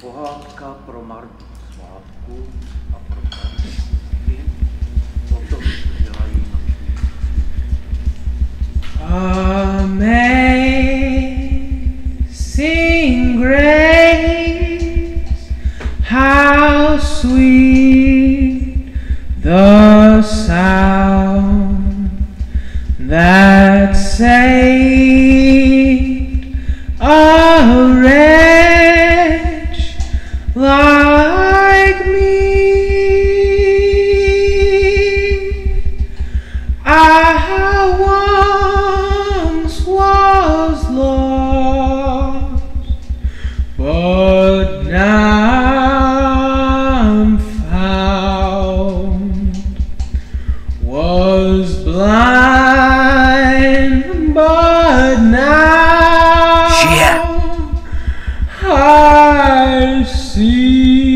Pohádka pro Martu Svátku a pro dělají noční. Amazing grace, how sweet the sound that saved a wretch was lost, but now I'm found. Was blind, but now I see.